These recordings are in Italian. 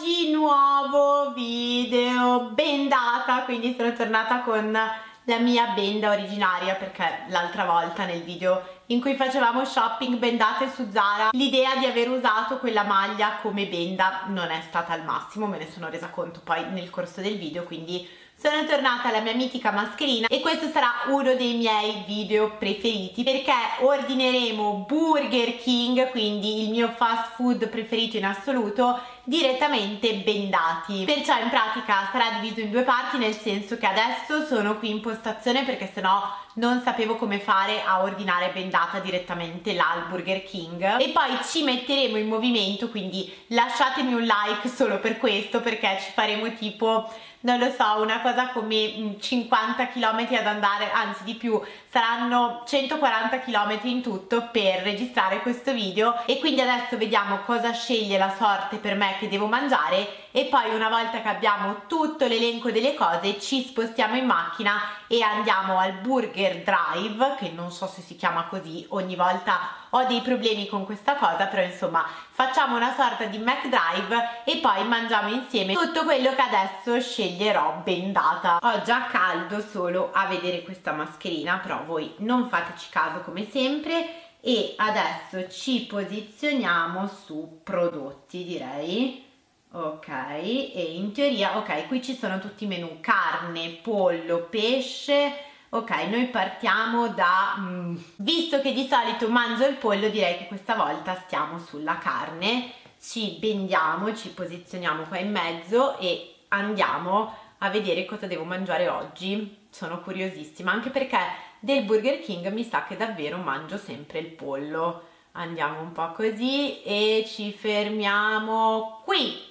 oggi nuovo video bendata quindi sono tornata con la mia benda originaria perché l'altra volta nel video in cui facevamo shopping bendate su Zara l'idea di aver usato quella maglia come benda non è stata al massimo me ne sono resa conto poi nel corso del video quindi sono tornata alla mia mitica mascherina e questo sarà uno dei miei video preferiti perché ordineremo Burger King, quindi il mio fast food preferito in assoluto, direttamente bendati. Perciò in pratica sarà diviso in due parti nel senso che adesso sono qui in postazione perché sennò non sapevo come fare a ordinare bendata direttamente là Burger King. E poi ci metteremo in movimento quindi lasciatemi un like solo per questo perché ci faremo tipo non lo so, una cosa come 50 mm, km ad andare, anzi di più, saranno 140 km in tutto per registrare questo video. E quindi adesso vediamo cosa sceglie la sorte per me che devo mangiare e poi una volta che abbiamo tutto l'elenco delle cose ci spostiamo in macchina e andiamo al Burger Drive, che non so se si chiama così, ogni volta ho dei problemi con questa cosa, però insomma facciamo una sorta di McDrive e poi mangiamo insieme tutto quello che adesso sceglierò bendata. Ho già caldo solo a vedere questa mascherina, però voi non fateci caso come sempre e adesso ci posizioniamo su prodotti direi. Ok e in teoria ok qui ci sono tutti i menu. Carne pollo pesce. Ok noi partiamo da mm, visto che di solito mangio il pollo direi che questa volta stiamo sulla carne. Ci bendiamo ci posizioniamo qua in mezzo e andiamo a vedere cosa devo mangiare oggi. Sono curiosissima anche perché del Burger King mi sa che davvero mangio sempre il pollo. Andiamo un po' così e ci fermiamo qui.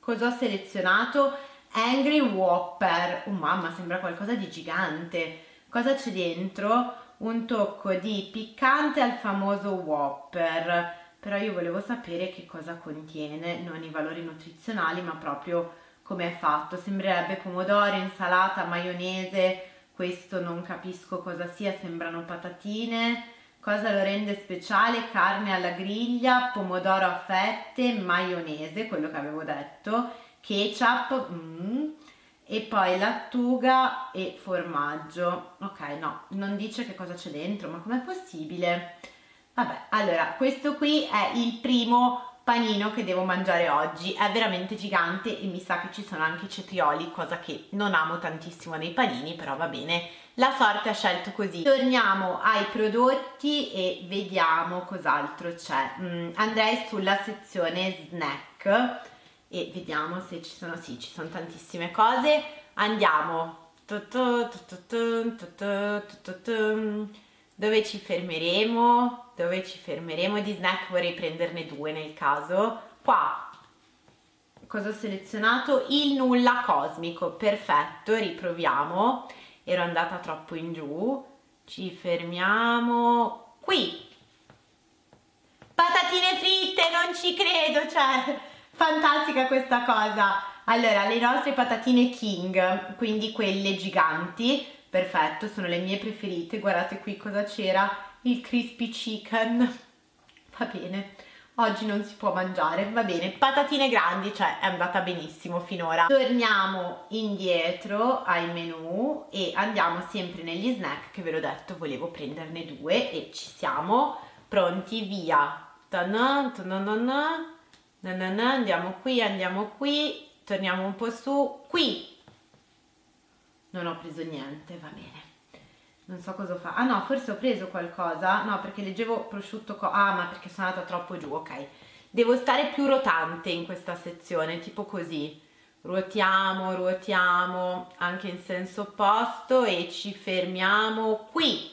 Cosa ho selezionato? Angry Whopper, oh mamma sembra qualcosa di gigante. Cosa c'è dentro? un tocco di piccante al famoso Whopper. Però io volevo sapere che cosa contiene non i valori nutrizionali ma proprio come è fatto. Sembrerebbe pomodoro, insalata, maionese questo non capisco cosa sia sembrano patatine. Cosa lo rende speciale? carne alla griglia, pomodoro a fette, maionese quello che avevo detto ketchup mm, e poi lattuga e formaggio. Ok no non dice che cosa c'è dentro ma com'è possibile? Vabbè allora questo qui è il primo panino che devo mangiare oggi. È veramente gigante e mi sa che ci sono anche i cetrioli cosa che non amo tantissimo nei panini però va bene. La sorte ha scelto così. Torniamo ai prodotti e vediamo cos'altro c'è. Mm, andrei sulla sezione snack e vediamo se ci sono, sì, ci sono tantissime cose. Andiamo. Dove ci fermeremo? Dove ci fermeremo di snack? Vorrei prenderne due nel caso. Qua. Cosa ho selezionato? Il nulla cosmico. Perfetto, riproviamo. Ero andata troppo in giù. Ci fermiamo qui. Patatine fritte, non ci credo, cioè fantastica questa cosa allora le nostre patatine king quindi quelle giganti perfetto sono le mie preferite. Guardate qui cosa c'era. Il crispy chicken. Va bene oggi non si può mangiare. Va bene patatine grandi cioè è andata benissimo finora. Torniamo indietro ai menu e andiamo sempre negli snack che ve l'ho detto volevo prenderne due e ci siamo. Pronti? Via. Ta-na, ta-na-na-na. Na andiamo qui, andiamo qui, torniamo un po' su, qui non ho preso niente, va bene. Non so cosa fa, ah no forse ho preso qualcosa, no perché leggevo prosciutto, ah ma perché sono andata troppo giù, ok. Devo stare più rotante in questa sezione, tipo così. Ruotiamo, ruotiamo anche in senso opposto e ci fermiamo qui.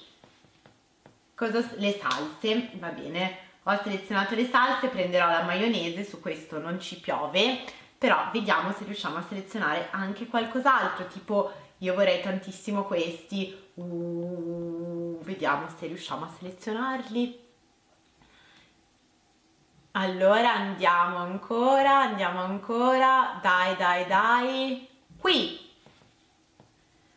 Cosa, le salse, va bene. Ho selezionato le salse, prenderò la maionese, su questo non ci piove, però vediamo se riusciamo a selezionare anche qualcos'altro, tipo io vorrei tantissimo questi, uh, vediamo se riusciamo a selezionarli. Allora andiamo ancora, andiamo ancora, dai dai dai, qui!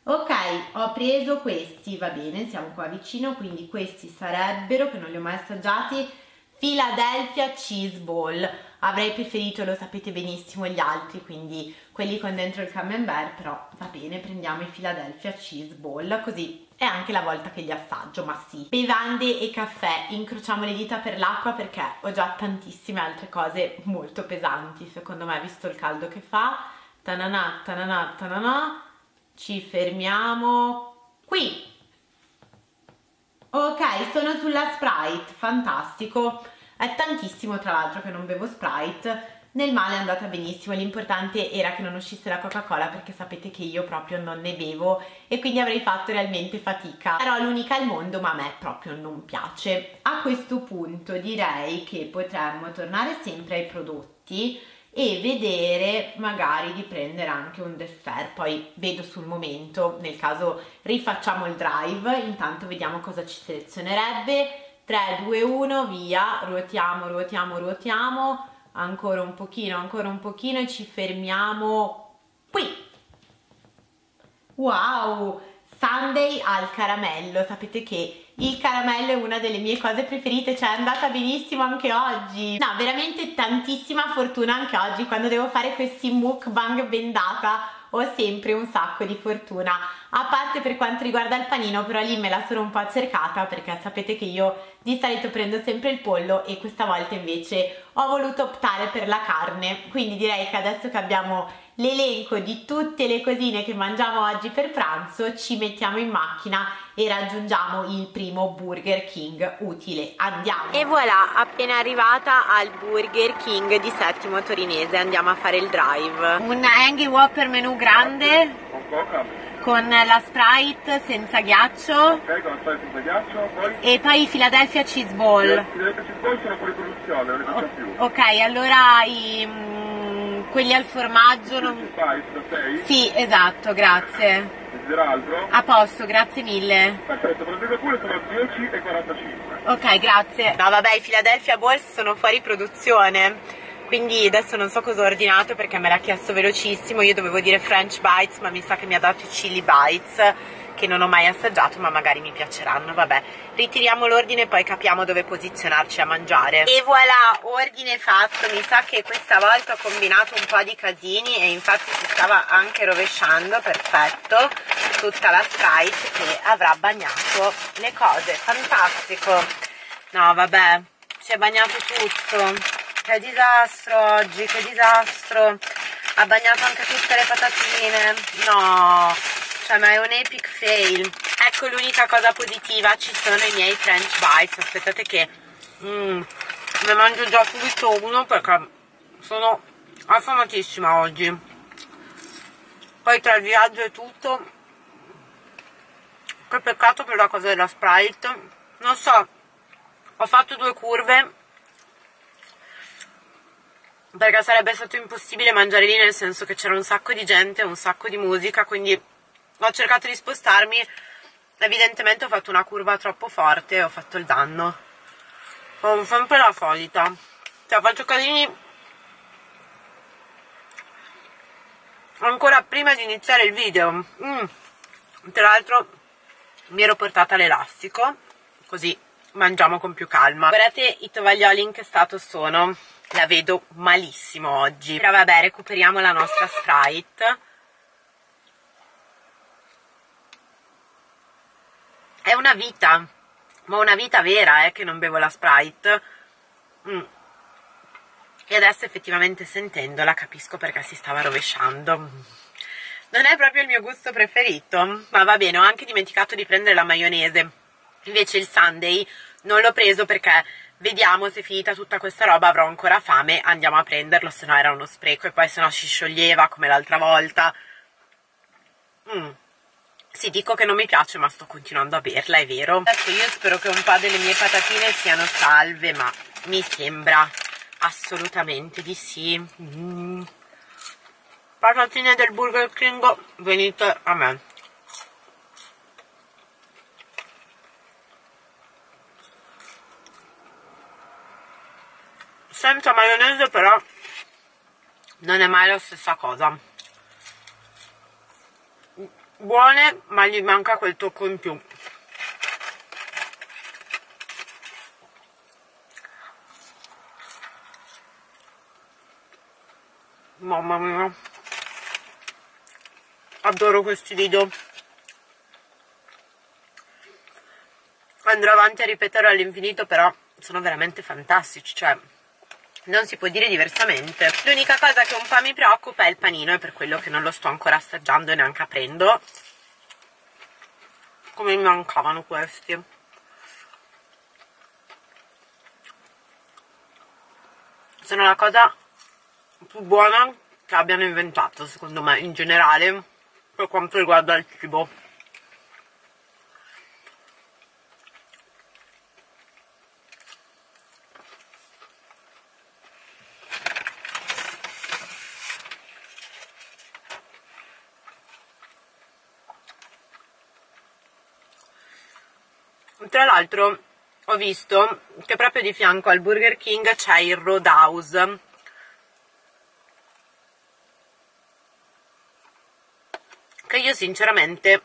Ok, ho preso questi, va bene, siamo qua vicino, quindi questi sarebbero, che non li ho mai assaggiati, Philadelphia Cheese Ball avrei preferito, lo sapete benissimo, gli altri quindi quelli con dentro il camembert però va bene, prendiamo i Philadelphia Cheese Ball così è anche la volta che li assaggio, ma sì. Bevande e caffè, incrociamo le dita per l'acqua perché ho già tantissime altre cose molto pesanti, secondo me, visto il caldo che fa. Tananà, tananà, tananà, ci fermiamo qui. Ok, sono sulla Sprite, fantastico. È tantissimo tra l'altro che non bevo Sprite, nel male è andata benissimo, l'importante era che non uscisse la Coca-Cola perché sapete che io proprio non ne bevo e quindi avrei fatto realmente fatica. Però l'unica al mondo ma a me proprio non piace. A questo punto direi che potremmo tornare sempre ai prodotti e vedere magari di prendere anche un dessert poi vedo sul momento nel caso rifacciamo il drive intanto vediamo cosa ci selezionerebbe 3 2 1 via ruotiamo ruotiamo ruotiamo ancora un pochino, ancora un pochino e ci fermiamo qui. Wow! Sunday al caramello, sapete che il caramello è una delle mie cose preferite, cioè è andata benissimo anche oggi. No, veramente tantissima fortuna anche oggi quando devo fare questi mukbang bendata ho sempre un sacco di fortuna. A parte per quanto riguarda il panino però lì me la sono un po' cercata perché sapete che io di solito prendo sempre il pollo e questa volta invece ho voluto optare per la carne. Quindi direi che adesso che abbiamo l'elenco di tutte le cosine che mangiamo oggi per pranzo ci mettiamo in macchina e raggiungiamo il primo Burger King utile. Andiamo. E voilà appena arrivata al Burger King di Settimo Torinese andiamo a fare il drive. Un Angry Whopper menù grande? Con la Sprite senza ghiaccio. Ok con la Sprite senza ghiaccio poi? E poi i Philadelphia Cheese Ball. Philadelphia Cheese Ball sono fuori produzione non ne facciamo più. ok allora i, mm, quelli al formaggio non... Spice da 6 sì esatto grazie. A posto grazie mille. Perfetto prendete pure sono 10 e 45 ok grazie. No vabbè i Philadelphia Balls sono fuori produzione quindi adesso non so cosa ho ordinato perché me l'ha chiesto velocissimo io dovevo dire French Bites ma mi sa che mi ha dato i Chili Bites che non ho mai assaggiato ma magari mi piaceranno. Vabbè ritiriamo l'ordine e poi capiamo dove posizionarci a mangiare. E voilà ordine fatto. Mi sa che questa volta ho combinato un po' di casini e infatti si stava anche rovesciando perfetto. Tutta la Sprite che avrà bagnato le cose. Fantastico. No vabbè si è bagnato tutto. Che disastro oggi, che disastro. Ha bagnato anche tutte le patatine. No, cioè ma è un epic fail. Ecco l'unica cosa positiva, ci sono i miei French bites. Aspettate che mm, ne mangio già subito uno perché sono affamatissima oggi. Poi tra il viaggio e tutto, che peccato per la cosa della Sprite. Non so, ho fatto due curve perché sarebbe stato impossibile mangiare lì nel senso che c'era un sacco di gente, un sacco di musica, quindi ho cercato di spostarmi, evidentemente ho fatto una curva troppo forte e ho fatto il danno. Ho sempre la solita, cioè faccio casini ancora prima di iniziare il video. Mm. Tra l'altro mi ero portata l'elastico, così mangiamo con più calma. Guardate i tovaglioli in che stato sono la vedo malissimo oggi però vabbè recuperiamo la nostra Sprite è una vita ma una vita vera eh, che non bevo la Sprite mm. e adesso effettivamente sentendola capisco perché si stava rovesciando non è proprio il mio gusto preferito ma va bene ho anche dimenticato di prendere la maionese invece il Sunday non l'ho preso perché vediamo se finita tutta questa roba avrò ancora fame, andiamo a prenderlo, se no era uno spreco e poi se no si scioglieva come l'altra volta. Mm. Sì, dico che non mi piace ma sto continuando a berla, è vero. Adesso io spero che un po' delle mie patatine siano salve, ma mi sembra assolutamente di sì. Mm. Patatine del Burger King, venite a me. senza maionese però non è mai la stessa cosa buone ma gli manca quel tocco in più. Mamma mia. Adoro questi video. Andrò avanti a ripetere all'infinito però sono veramente fantastici cioè non si può dire diversamente. L'unica cosa che un po' mi preoccupa è il panino e per quello che non lo sto ancora assaggiando e neanche aprendo. Come mi mancavano questi. Sono la cosa più buona che abbiano inventato secondo me in generale per quanto riguarda il cibo tra l'altro ho visto che proprio di fianco al Burger King c'è il Roadhouse che io sinceramente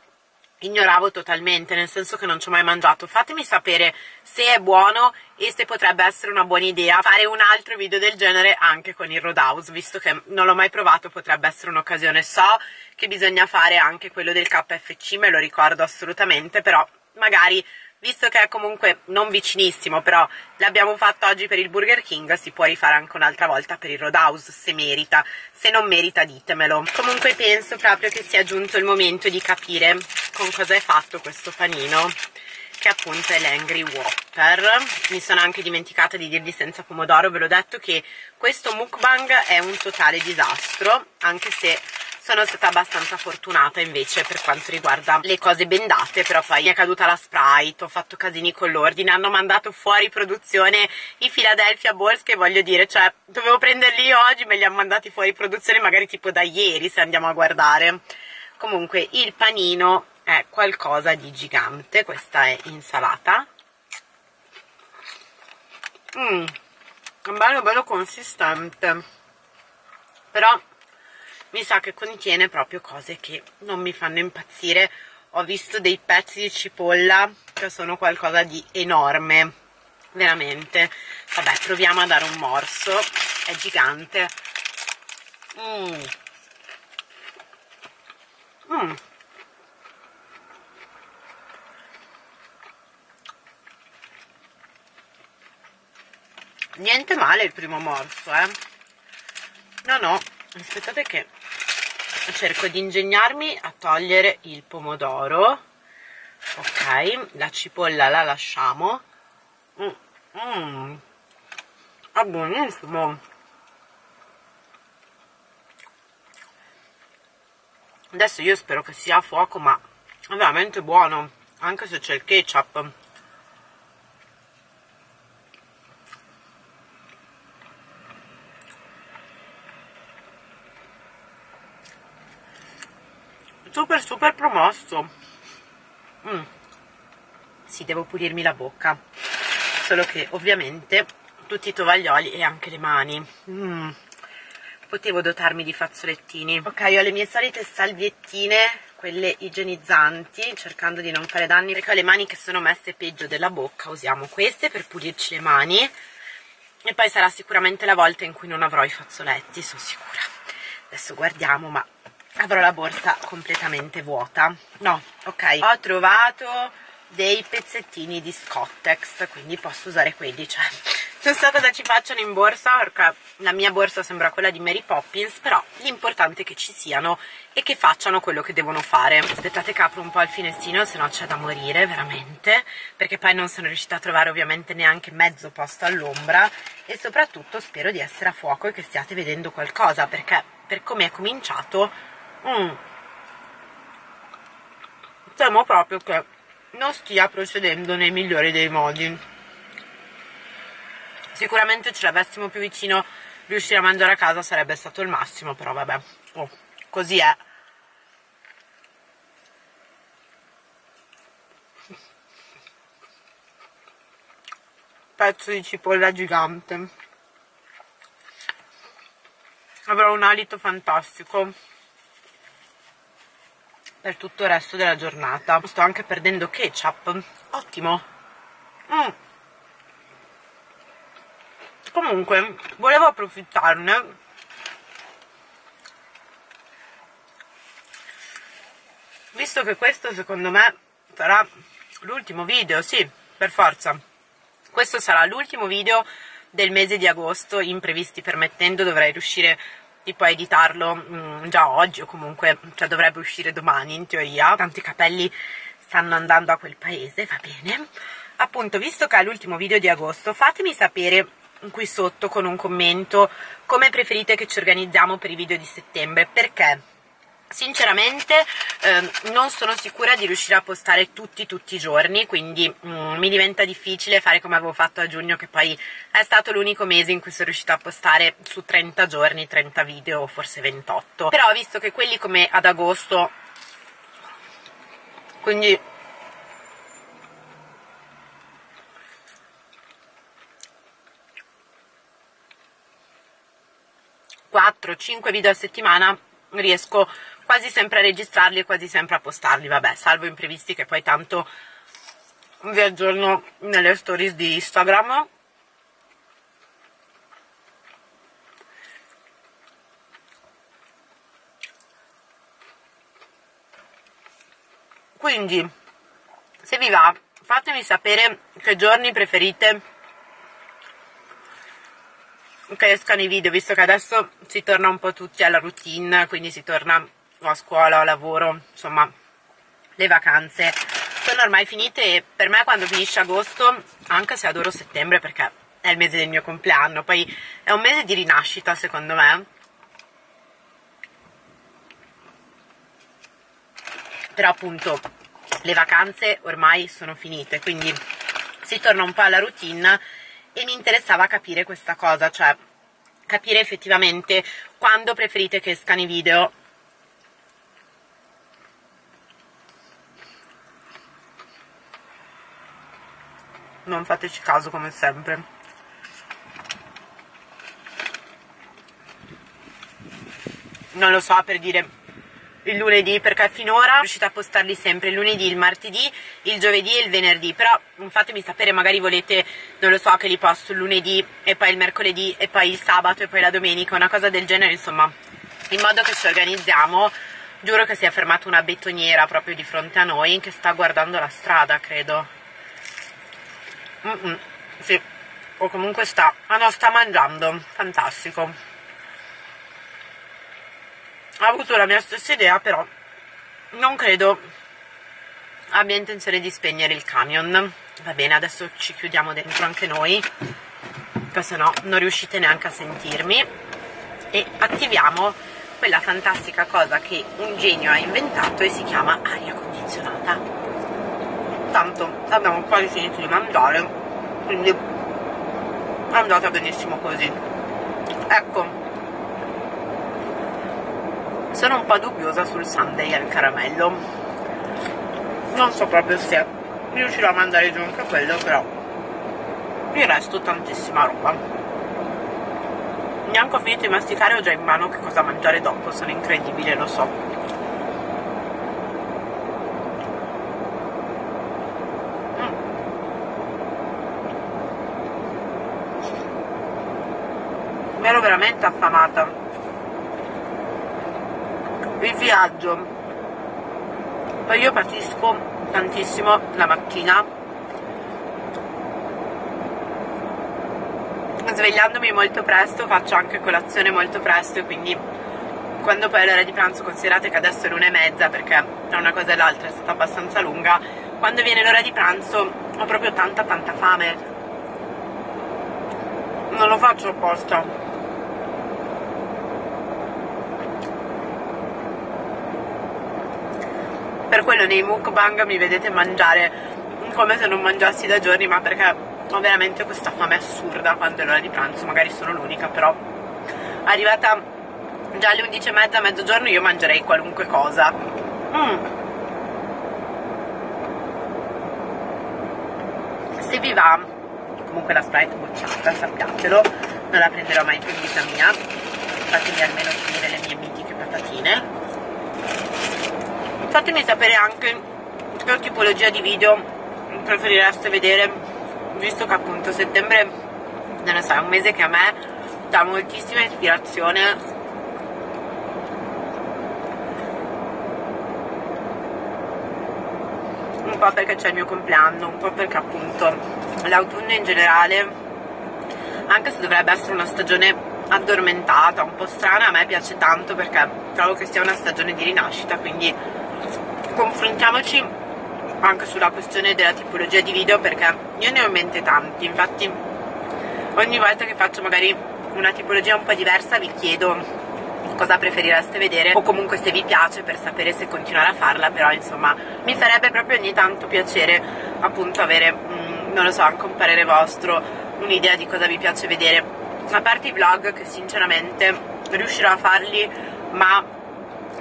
ignoravo totalmente, nel senso che non ci ho mai mangiato. Fatemi sapere se è buono e se potrebbe essere una buona idea fare un altro video del genere anche con il Roadhouse, visto che non l'ho mai provato, potrebbe essere un'occasione. So che bisogna fare anche quello del KFC, me lo ricordo assolutamente, però magari visto che è comunque non vicinissimo, però l'abbiamo fatto oggi per il Burger King, si può rifare anche un'altra volta per il Roadhouse se merita, se non merita ditemelo. Comunque penso proprio che sia giunto il momento di capire con cosa è fatto questo panino che appunto è l'Angry Whopper mi sono anche dimenticata di dirvi senza pomodoro ve l'ho detto che questo mukbang è un totale disastro anche se sono stata abbastanza fortunata invece per quanto riguarda le cose bendate però poi mi è caduta la Sprite ho fatto casini con l'ordine hanno mandato fuori produzione i Philadelphia Balls che voglio dire cioè dovevo prenderli oggi me li hanno mandati fuori produzione magari tipo da ieri se andiamo a guardare. Comunque il panino è qualcosa di gigante questa è insalata. Mmm, bello bello consistente. Però mi sa che contiene proprio cose che non mi fanno impazzire. Ho visto dei pezzi di cipolla che sono qualcosa di enorme veramente. Vabbè proviamo a dare un morso. È gigante. Mm. Mm. niente male il primo morso eh. No no aspettate che cerco di ingegnarmi a togliere il pomodoro. Ok la cipolla la lasciamo. Mm, mm. è buonissimo. Adesso io spero che sia a fuoco ma è veramente buono anche se c'è il ketchup super super promosso. Mm. sì devo pulirmi la bocca. Solo che ovviamente tutti i tovaglioli e anche le mani. Mm. potevo dotarmi di fazzolettini. Ok ho le mie solite salviettine quelle igienizzanti cercando di non fare danni perché ho le mani che sono messe peggio della bocca. Usiamo queste per pulirci le mani. E poi sarà sicuramente la volta in cui non avrò i fazzoletti sono sicura. Adesso guardiamo ma avrò la borsa completamente vuota. No ok. Ho trovato dei pezzettini di Scottex quindi posso usare quelli cioè non so cosa ci facciano in borsa perché la mia borsa sembra quella di Mary Poppins però l'importante è che ci siano e che facciano quello che devono fare. Aspettate che apro un po' il finestrino se no c'è da morire veramente perché poi non sono riuscita a trovare ovviamente neanche mezzo posto all'ombra e soprattutto spero di essere a fuoco e che stiate vedendo qualcosa perché per come è cominciato mm. temo proprio che non stia procedendo nei migliori dei modi. Sicuramente ce l'avessimo più vicino riuscire a mangiare a casa sarebbe stato il massimo però vabbè. Oh, così è. Pezzo di cipolla gigante. Avrò un alito fantastico per tutto il resto della giornata. Sto anche perdendo ketchup. Ottimo. Mm. Comunque, volevo approfittarne visto che questo secondo me sarà l'ultimo video, sì, per forza. Questo sarà l'ultimo video del mese di agosto, imprevisti permettendo, dovrei riuscire tipo a editarlo mh, mm, già oggi o comunque cioè dovrebbe uscire domani in teoria. Tanti capelli stanno andando a quel paese, va bene. Appunto, visto che è l'ultimo video di agosto, fatemi sapere qui sotto con un commento come preferite che ci organizziamo per i video di settembre, perché Sinceramente eh, non sono sicura di riuscire a postare tutti tutti i giorni, quindi mm, mi diventa difficile fare come avevo fatto a giugno, che poi è stato l'unico mese in cui sono riuscita a postare su 30 giorni 30 video, forse 28. Però visto che quelli come ad agosto, quindi 4-5 video a settimana riesco quasi sempre a registrarli e quasi sempre a postarli, vabbè, salvo imprevisti che poi tanto vi aggiorno nelle stories di Instagram. Quindi, se vi va, fatemi sapere che giorni preferite che escano i video, visto che adesso si torna un po' tutti alla routine, quindi si torna a scuola, a lavoro, insomma, le vacanze sono ormai finite e per me quando finisce agosto, anche se adoro settembre perché è il mese del mio compleanno, poi è un mese di rinascita secondo me, però appunto le vacanze ormai sono finite, quindi si torna un po' alla routine e mi interessava capire questa cosa, cioè capire effettivamente quando preferite che escano i video non fateci caso come sempre. Non lo so per dire il lunedì perché finora sono riuscita a postarli sempre il lunedì, il martedì, il giovedì e il venerdì. Però fatemi sapere magari volete non lo so che li posto il lunedì e poi il mercoledì e poi il sabato e poi la domenica una cosa del genere insomma in modo che ci organizziamo. Giuro che si è fermata una betoniera proprio di fronte a noi che sta guardando la strada credo mm -mm, sì. O comunque sta. Ah no sta mangiando. Fantastico. Ha avuto la mia stessa idea però non credo abbia intenzione di spegnere il camion. Va bene adesso ci chiudiamo dentro anche noi perché se no non riuscite neanche a sentirmi. E attiviamo quella fantastica cosa che un genio ha inventato e si chiama aria condizionata tanto. Abbiamo quasi finito di mangiare quindi è andata benissimo così. Ecco sono un po' dubbiosa sul sundae al caramello. Non so proprio se riuscirò a mandare giù anche quello però il resto tantissima roba. Neanche ho finito di masticare ho già in mano che cosa mangiare dopo sono incredibile lo so mm. mi veramente affamata. Il viaggio. Poi io patisco tantissimo la mattina svegliandomi molto presto faccio anche colazione molto presto quindi quando poi è l'ora di pranzo considerate che adesso è l'una e mezza perché tra una cosa e l'altra è stata abbastanza lunga quando viene l'ora di pranzo ho proprio tanta tanta fame. Non lo faccio apposta per quello nei mukbang mi vedete mangiare come se non mangiassi da giorni ma perché ho veramente questa fame assurda quando è l'ora di pranzo magari sono l'unica però arrivata già alle 11 e mezza mezzogiorno io mangerei qualunque cosa. Mm. se vi va comunque la sprite bocciata sappiatelo non la prenderò mai più in vita mia. Fatemi almeno finire le mie mitiche patatine fatemi sapere anche che tipologia di video preferireste vedere visto che appunto settembre non lo so è un mese che a me dà moltissima ispirazione. Un po' perché c'è il mio compleanno, un po' perché appunto l'autunno in generale, anche se dovrebbe essere una stagione addormentata, un po' strana, a me piace tanto perché trovo che sia una stagione di rinascita, quindi confrontiamoci anche sulla questione della tipologia di video perché io ne ho in mente tanti, infatti ogni volta che faccio magari una tipologia un po' diversa vi chiedo cosa preferireste vedere o comunque se vi piace per sapere se continuare a farla però insomma mi farebbe proprio ogni tanto piacere appunto avere mm, non lo so anche un parere vostro un'idea di cosa vi piace vedere. A parte i vlog che sinceramente riuscirò a farli ma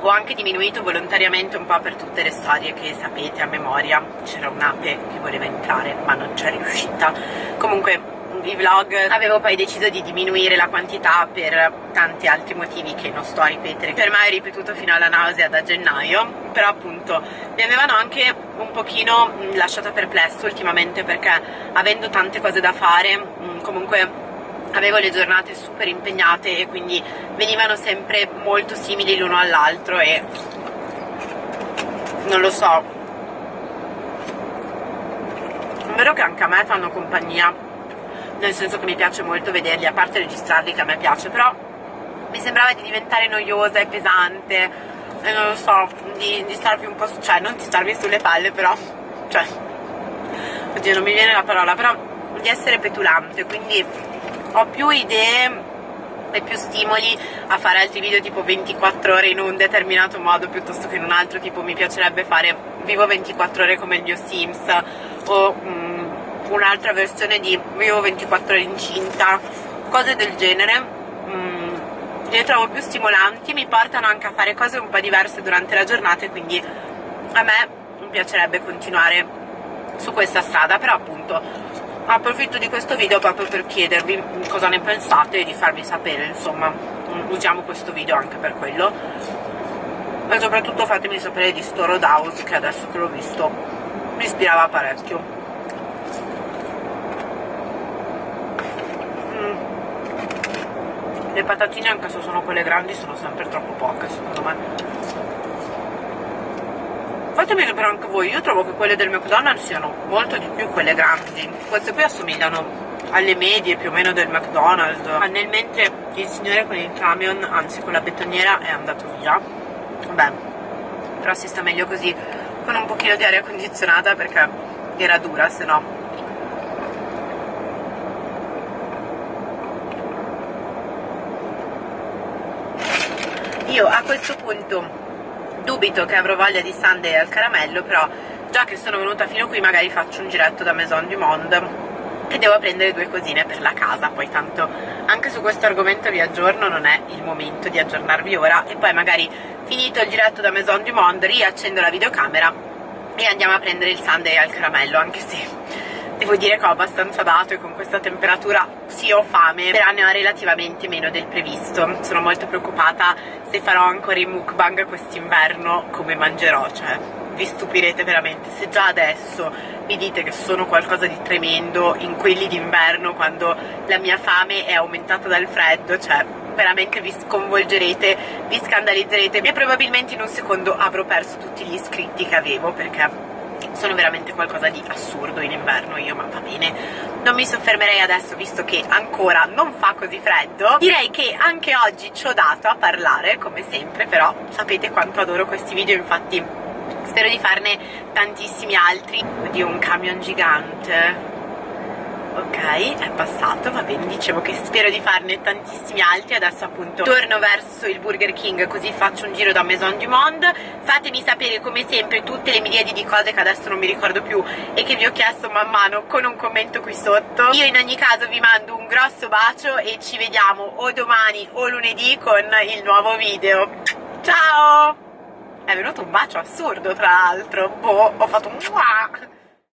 ho anche diminuito volontariamente un po' per tutte le storie che sapete a memoria. C'era un'ape che voleva entrare ma non c'è riuscita. Comunque i vlog avevo poi deciso di diminuire la quantità per tanti altri motivi che non sto a ripetere per me ho ripetuto fino alla nausea da gennaio. Però appunto mi avevano anche un pochino lasciata perplesso ultimamente perché avendo tante cose da fare comunque avevo le giornate super impegnate e quindi venivano sempre molto simili l'uno all'altro e non lo so. È vero che anche a me fanno compagnia nel senso che mi piace molto vederli, a parte registrarli che a me piace, però mi sembrava di diventare noiosa e pesante, e non lo so, di, di starvi un po', cioè non di starvi sulle palle, però, cioè, oddio non mi viene la parola, però di essere petulante, quindi ho più idee e più stimoli a fare altri video tipo 24 ore in un determinato modo piuttosto che in un altro, tipo mi piacerebbe fare vivo 24 ore come il mio Sims o... Mm, un'altra versione di Vivo 24 ore incinta, cose del genere. Mm, le trovo più stimolanti, mi portano anche a fare cose un po' diverse durante la giornata e quindi a me mi piacerebbe continuare su questa strada, però appunto approfitto di questo video proprio per chiedervi cosa ne pensate e di farvi sapere, insomma, mm, usiamo questo video anche per quello. E soprattutto fatemi sapere di sto Roadhouse che adesso che l'ho visto mi ispirava parecchio. le patatine anche se sono quelle grandi sono sempre troppo poche secondo me fatemi sapere anche voi io trovo che quelle del McDonald's siano molto di più quelle grandi. Queste qui assomigliano alle medie più o meno del McDonald's. Ma nel mentre il signore con il camion anzi con la betoniera è andato via. Vabbè però si sta meglio così con un pochino di aria condizionata perché era dura se no. Io a questo punto dubito che avrò voglia di sundae al caramello però già che sono venuta fino qui magari faccio un giretto da Maison du Monde e devo prendere due cosine per la casa. Poi tanto anche su questo argomento vi aggiorno non è il momento di aggiornarvi ora. E poi magari finito il giretto da Maison du Monde riaccendo la videocamera e andiamo a prendere il sundae al caramello anche se devo dire che ho abbastanza dato e con questa temperatura sì ho fame però ne ho relativamente meno del previsto. Sono molto preoccupata se farò ancora i mukbang quest'inverno come mangerò cioè vi stupirete veramente. Se già adesso mi dite che sono qualcosa di tremendo in quelli d'inverno quando la mia fame è aumentata dal freddo cioè veramente vi sconvolgerete, vi scandalizzerete. E probabilmente in un secondo avrò perso tutti gli iscritti che avevo perché sono veramente qualcosa di assurdo in inverno io ma va bene. Non mi soffermerei adesso visto che ancora non fa così freddo. Direi che anche oggi ci ho dato a parlare come sempre però sapete quanto adoro questi video infatti spero di farne tantissimi altri. Oddio un camion gigante ok è passato va bene dicevo che spero di farne tantissimi altri. Adesso appunto torno verso il Burger King così faccio un giro da Maison du Monde. Fatemi sapere come sempre tutte le miliardi di cose che adesso non mi ricordo più e che vi ho chiesto man mano con un commento qui sotto. Io in ogni caso vi mando un grosso bacio e ci vediamo o domani o lunedì con il nuovo video. Ciao! È venuto un bacio assurdo tra l'altro. Boh ho fatto un